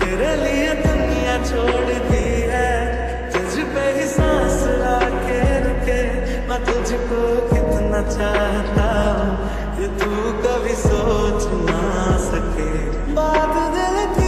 तेरे लिए दुनिया छोड़ दी है। तुझ पे ही सांस लाके रुके। मैं तुझको कितना चाहता हूँ ये तू कभी सोच ना सके। बात दिल की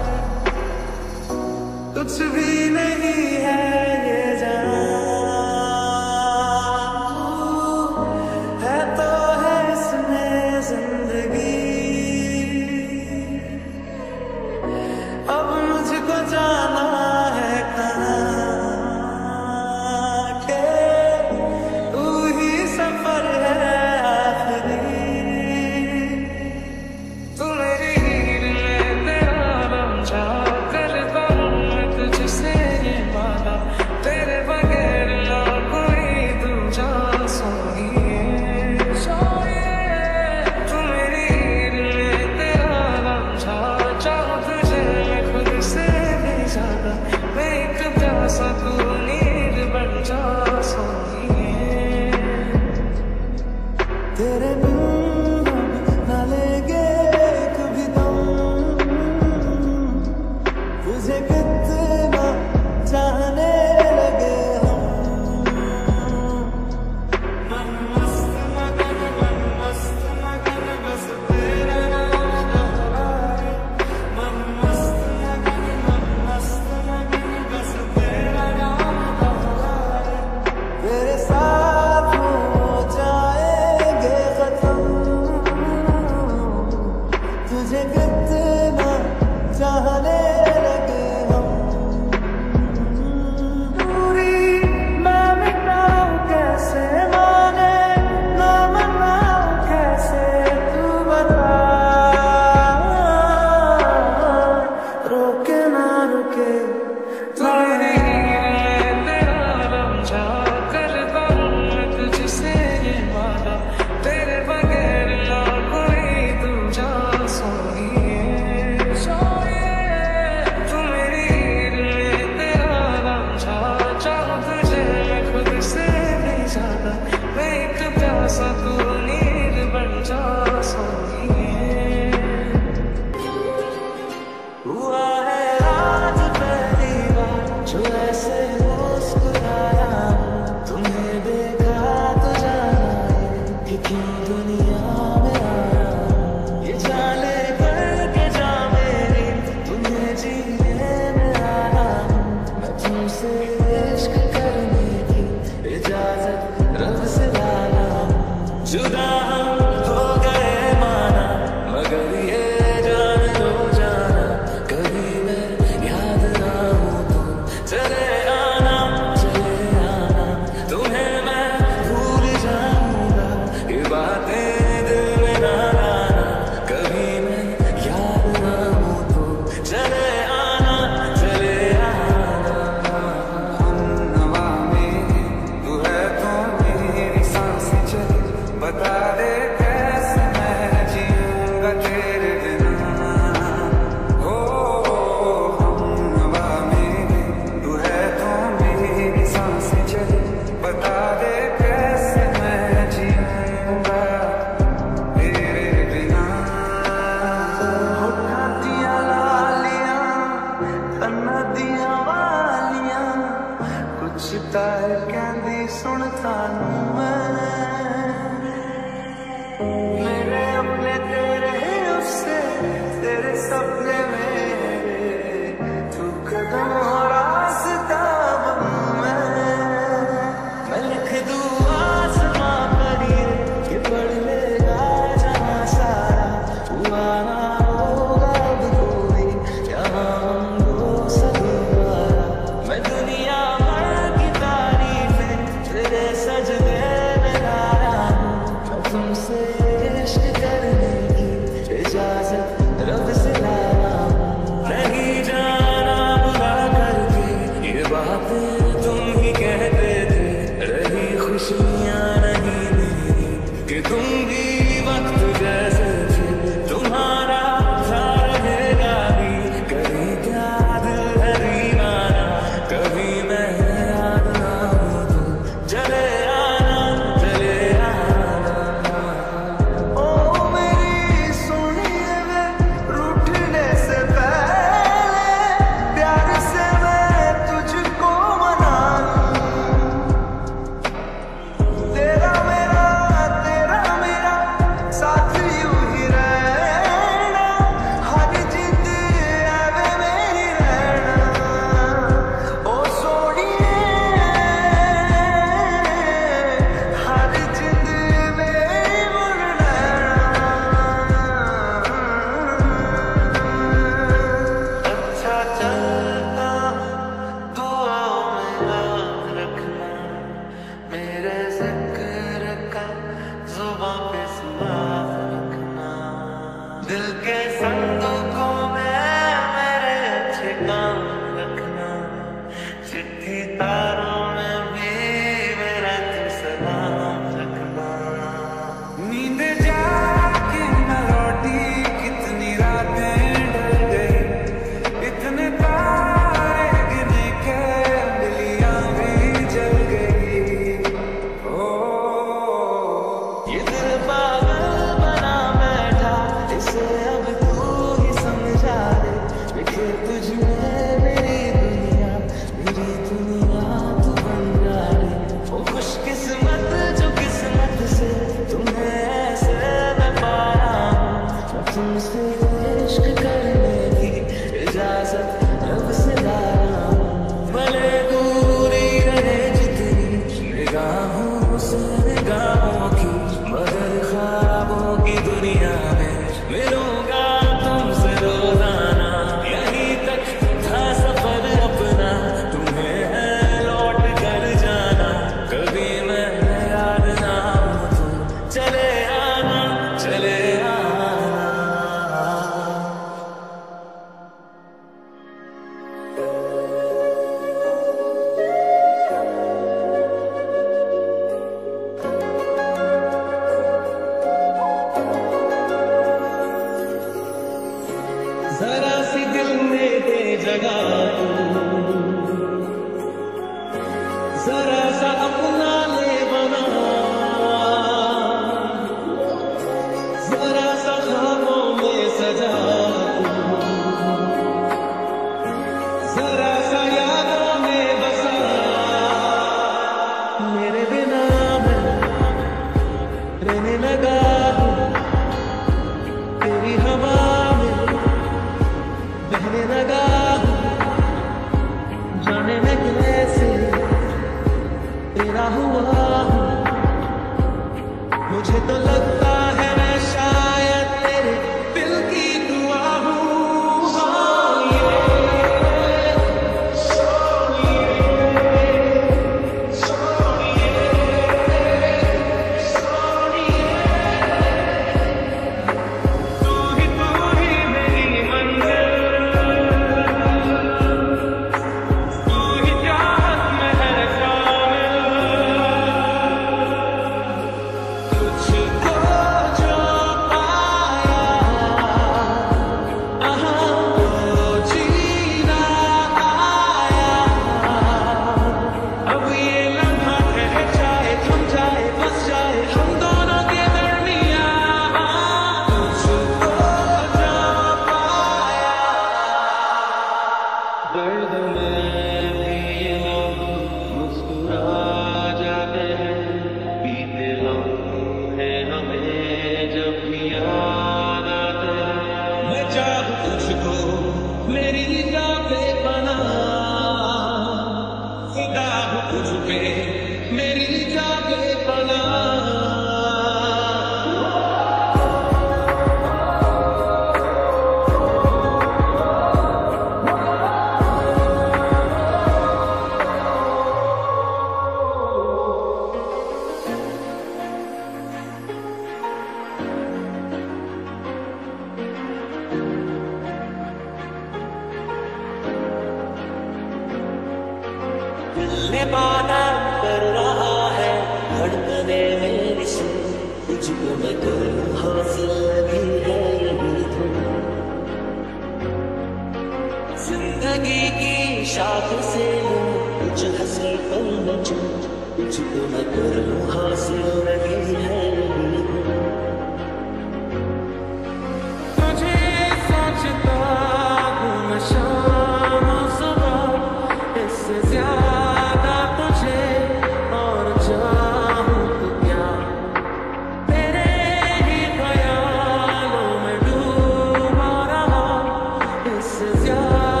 love.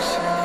दी